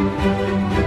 Música